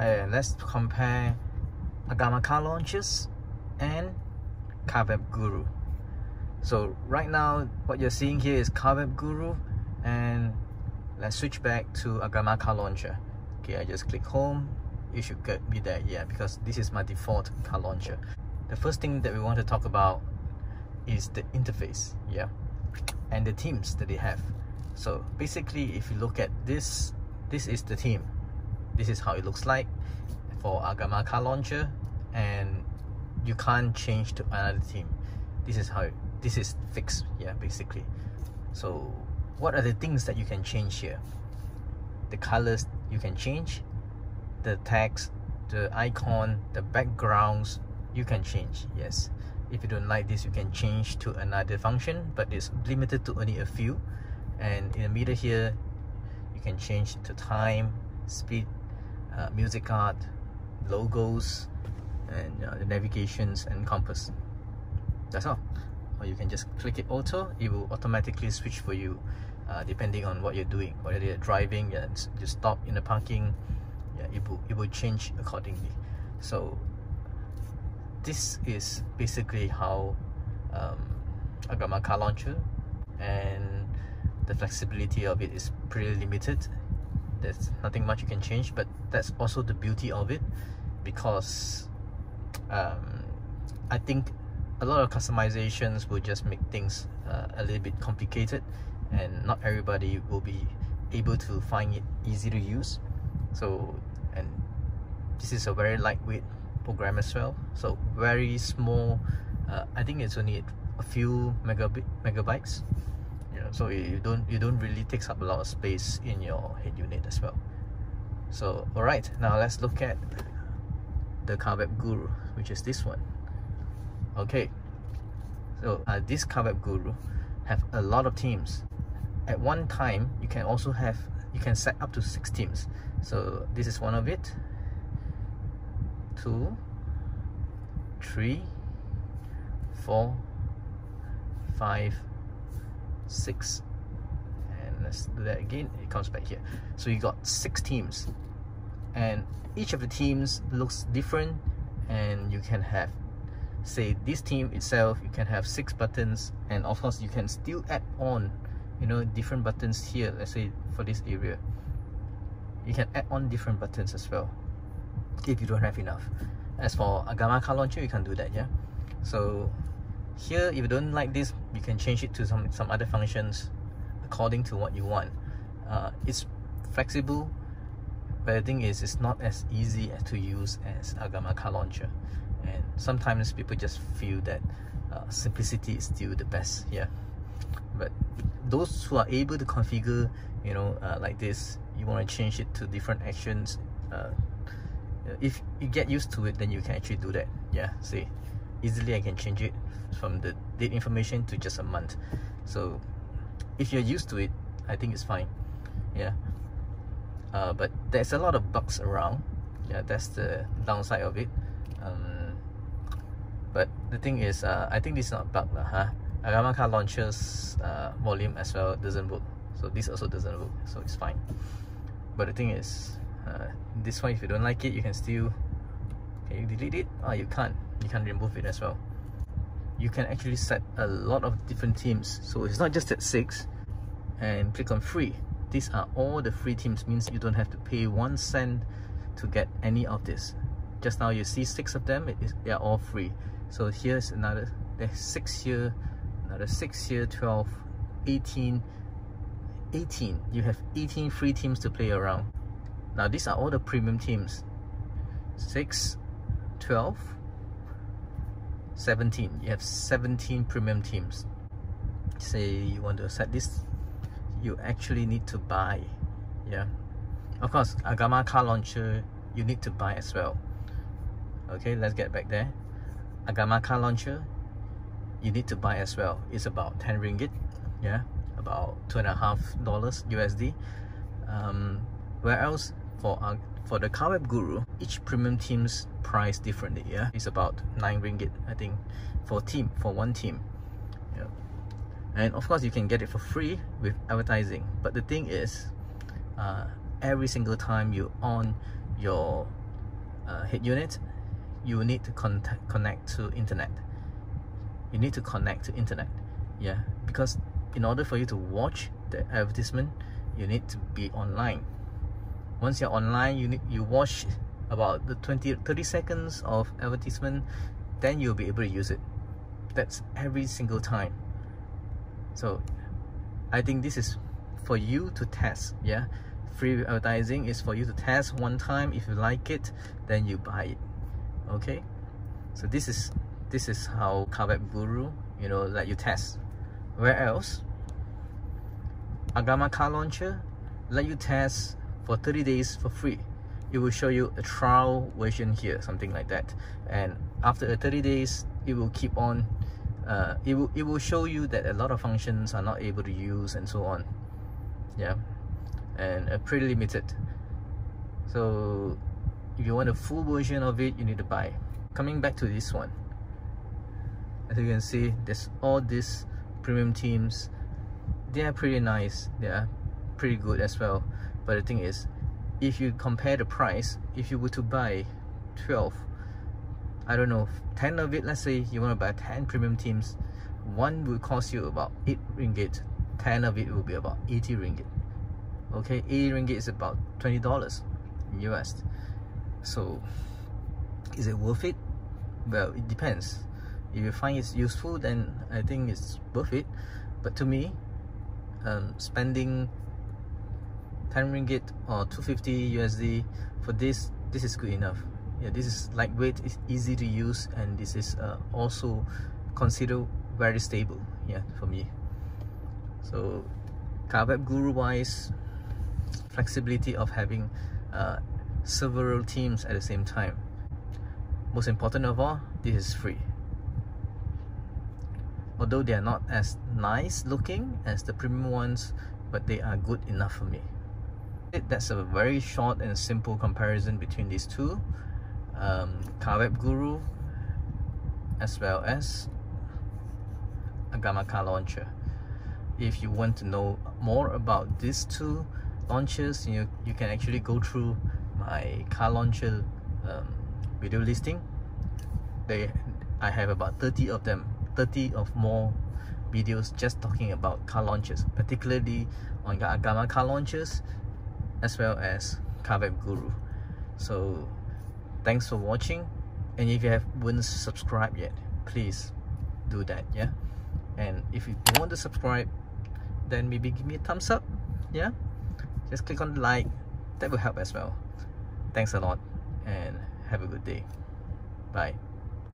and let's compare Agama car launches and CarWeb Guru. So right now what you're seeing here is CarWeb Guru and let's switch back to Agama car launcher. Okay I just click home. It should get be there yeah because this is my default car launcher. The first thing that we want to talk about is the interface yeah and the teams that they have. So basically if you look at this this is the theme this is how it looks like for Agama car launcher and you can't change to another team this is how it, this is fixed yeah basically. So what are the things that you can change here? The colors you can change the text the icon the backgrounds you can change yes. If you don't like this you can change to another function but it's limited to only a few. And in the middle here you can change to time speed uh, music card logos and uh, the navigations and compass. That's all. Or you can just click it auto it will automatically switch for you uh, depending on what you're doing. Whether you're driving you stop in the parking yeah, it will, it will change accordingly. So this is basically how um, Agama car launcher and the flexibility of it is pretty limited there's nothing much you can change but that's also the beauty of it because um, I think a lot of customizations will just make things uh, a little bit complicated and not everybody will be able to find it easy to use. So and this is a very lightweight program as well. So very small uh, I think it's only a few megabit megabytes so you don't you don't really takes up a lot of space in your head unit as well so all right now let's look at the CarWeb Guru which is this one okay so uh, this CarWeb Guru have a lot of teams. at one time you can also have you can set up to six teams. so this is one of it two three four five six. And let's do that again. It comes back here. So you got six teams. And each of the teams looks different. And you can have say this team itself you can have six buttons. And of course you can still add on you know different buttons here let's say for this area. You can add on different buttons as well if you don't have enough. As for Agama car launcher you can do that yeah? So here if you don't like this you can change it to some some other functions according to what you want. Uh, it's flexible but the thing is it's not as easy to use as Agama car launcher. And sometimes people just feel that uh, simplicity is still the best yeah. But those who are able to configure you know uh, like this you want to change it to different actions uh, if you get used to it then you can actually do that yeah see easily I can change it from the date information to just a month. So if you're used to it I think it's fine. Yeah. Uh, but there's a lot of bugs around. Yeah that's the downside of it. Um, but the thing is uh, I think this is not bug lah, huh? Agama car launches uh, volume as well doesn't work. So this also doesn't work so it's fine. But the thing is uh, this one if you don't like it you can still can you delete it? Oh you can't can remove it as well. You can actually set a lot of different themes so it's not just at six and click on free. These are all the free themes means you don't have to pay one cent to get any of this. Just now you see six of them they are all free. So here's another there's six here another six here 12 18 18 you have 18 free teams to play around. Now these are all the premium teams. 6 12 17 you have 17 premium teams. Say you want to set this you actually need to buy yeah. Of course Agama car launcher you need to buy as well. Okay let's get back there. Agama car launcher you need to buy as well. It's about 10 ringgit yeah about two and a half dollars USD um, where else? For for the CarWeb Guru each premium team's price differently yeah it's about 9 ringgit I think for team for one team. Yeah. And of course you can get it for free with advertising. But the thing is uh, every single time you on your uh, head unit you need to contact, connect to internet. You need to connect to internet. Yeah. Because in order for you to watch the advertisement you need to be online once you're online you need you watch about the 20 30 seconds of advertisement then you'll be able to use it. That's every single time. So I think this is for you to test yeah? Free advertising is for you to test one time. If you like it then you buy it okay? So this is this is how Carweb Guru you know let you test. Where else? Agama car launcher let you test for 30 days for free. It will show you a trial version here something like that. And after 30 days it will keep on uh, it, will, it will show you that a lot of functions are not able to use and so on. Yeah. And uh, pretty limited. So if you want a full version of it you need to buy. Coming back to this one. As you can see there's all these premium teams. They are pretty nice. They are pretty good as well but the thing is if you compare the price if you were to buy 12 I don't know 10 of it let's say you want to buy 10 premium teams one will cost you about 8 ringgit. 10 of it will be about 80 ringgit. Okay 80 ringgit is about 20 dollars in US so is it worth it? Well it depends. If you find it's useful then I think it's worth it. But to me um, spending 10 ringgit or 250 USD for this this is good enough. Yeah this is lightweight it's easy to use and this is uh, also considered very stable. Yeah for me. So Carweb Guru wise flexibility of having uh, several teams at the same time. Most important of all this is free. Although they are not as nice looking as the premium ones but they are good enough for me that's a very short and simple comparison between these two um, Carweb Guru as well as Agama car launcher. If you want to know more about these two launches, you, you can actually go through my car launcher um, video listing. They I have about 30 of them 30 of more videos just talking about car launches particularly on Agama car launches as well as Carweb Guru. So thanks for watching and if you haven't subscribed yet please do that yeah? And if you don't want to subscribe then maybe give me a thumbs up yeah? Just click on the like that will help as well. Thanks a lot and have a good day. Bye